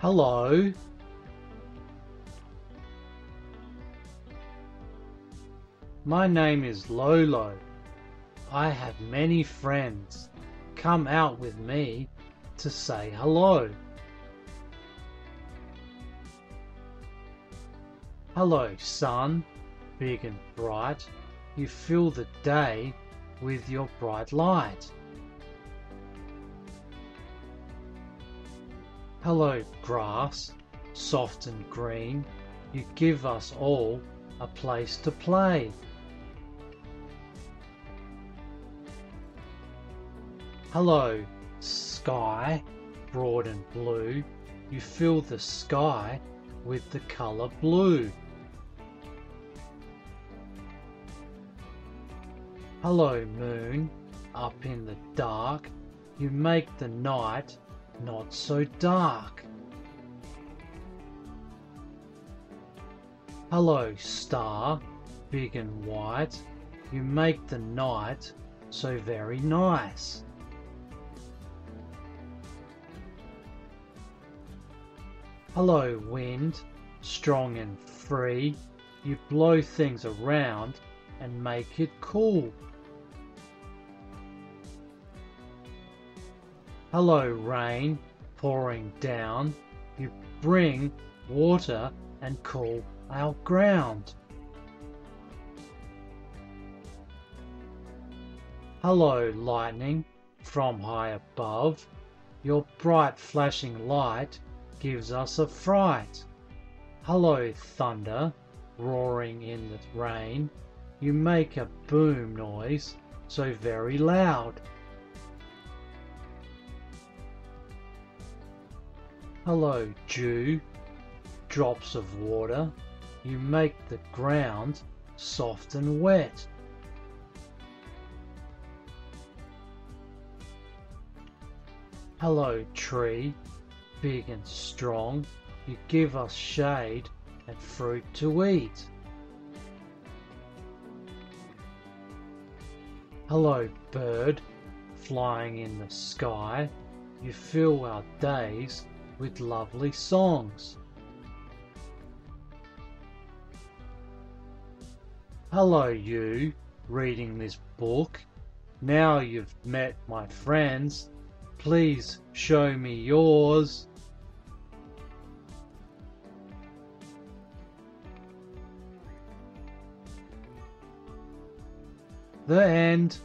Hello. My name is Lolo. I have many friends. Come out with me to say hello. Hello, sun, big and bright. You fill the day with your bright light. Hello, grass, soft and green. You give us all a place to play. Hello, sky, broad and blue. You fill the sky with the color blue. Hello, moon, up in the dark. You make the night not so dark. Hello, star, big and white. You make the night so very nice. Hello, wind, strong and free. You blow things around and make it cool. Hello, rain, pouring down. You bring water and cool our ground. Hello, lightning, from high above. Your bright flashing light gives us a fright. Hello, thunder, roaring in the rain. You make a boom noise so very loud. Hello, dew, drops of water. You make the ground soft and wet. Hello, tree, big and strong. You give us shade and fruit to eat. Hello, bird, flying in the sky. You fill our days with lovely songs. Hello, you, reading this book. Now you've met my friends. Please show me yours. The end.